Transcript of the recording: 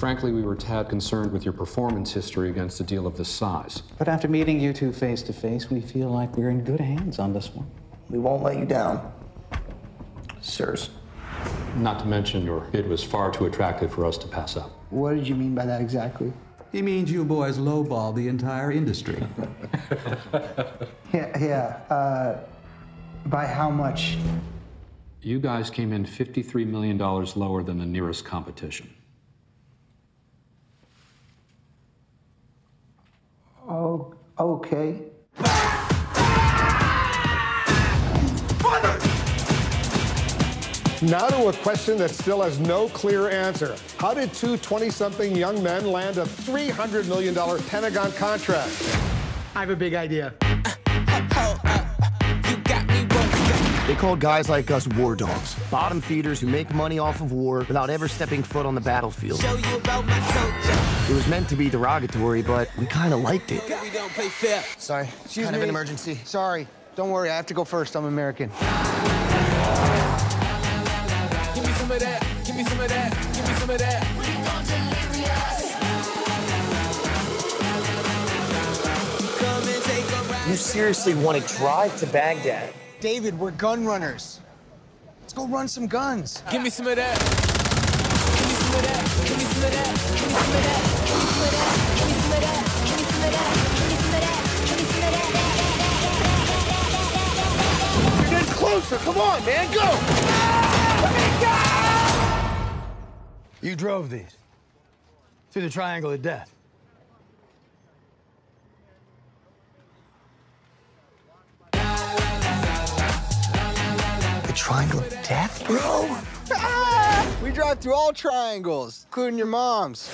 Frankly, we were tad concerned with your performance history against a deal of this size. But after meeting you two face to face, we feel like we're in good hands on this one. We won't let you down. Sirs. Not to mention, your bid was far too attractive for us to pass up. What did you mean by that exactly? He means you boys lowball the entire industry. Yeah, yeah. Uh, by how much? You guys came in $53 million lower than the nearest competition. Okay. Now to a question that still has no clear answer. How did two 20-something young men land a $300 million Pentagon contract? I have a big idea. They called guys like us war dogs, bottom feeders who make money off of war without ever stepping foot on the battlefield. It was meant to be derogatory, but we kind of liked it. Sorry. Excuse kind me. of an emergency. Sorry. Don't worry, I have to go first. I'm American. Give me some of that. Give me some of that. Give me some of that. You seriously want to drive to Baghdad? David, we're gun runners. Let's go run some guns. Give me some of that. Give me some of that. Give me some of that. Give me some of that. Give me some of that. Give me some of that. Give me some of that. Give me some of that. Give me some of that. You're getting closer. Come on, man. Go. You drove these through the Triangle of Death. Triangle of Death, bro? Ah! We drive through all triangles, including your mom's.